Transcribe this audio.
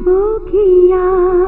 বলবো